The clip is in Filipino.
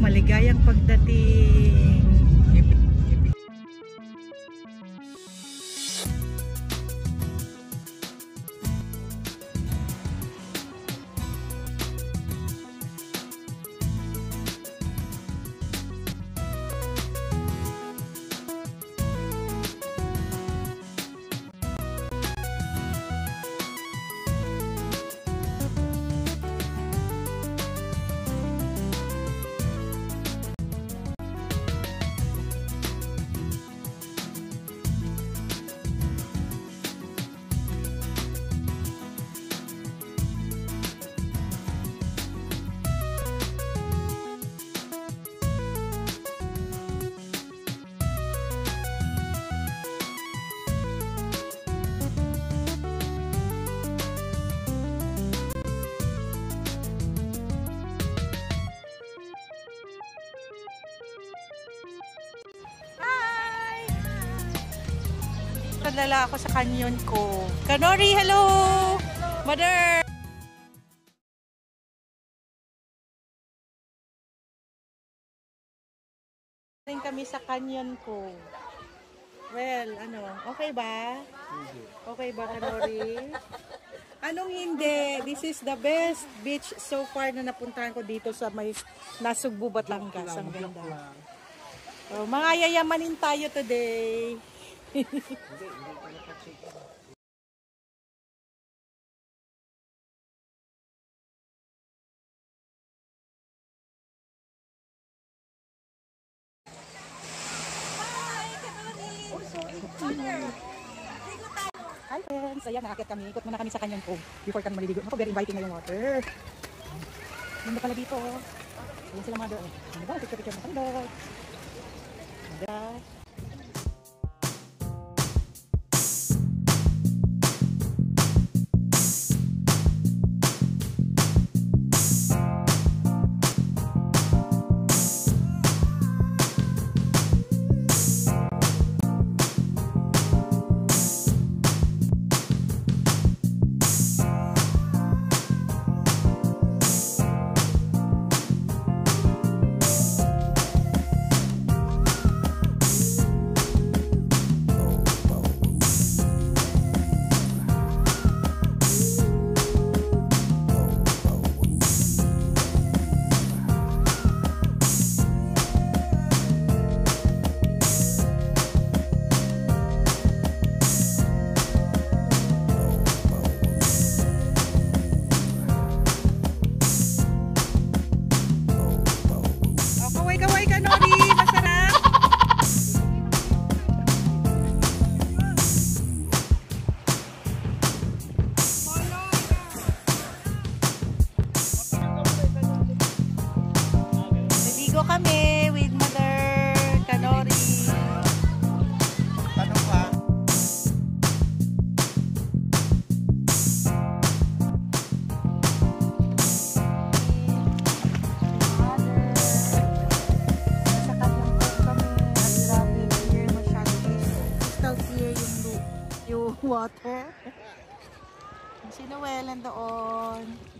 maligayang pagdating. Padala ako sa canyon ko. Kanori, hello! Mother! Rin kami sa canyon ko. Well, ano, okay ba? Okay ba, Kanori? Anong hindi? This is the best beach so far na napuntahan ko dito sa may Nasugbu, Batangas. Ang ganda. Oh, mga yayamanin tayo today. Hi friends! Ayan, nakakit kami. Ikot muna kami sa kanyang cove before kami maliligo. Ako, very inviting na yung water. Ganda pala dito. Ayan sila mga doon. Ano ba? Picture-picture na kami doon. Ganda. Kami with Mother Kanori. Water. Si Noel nandoon.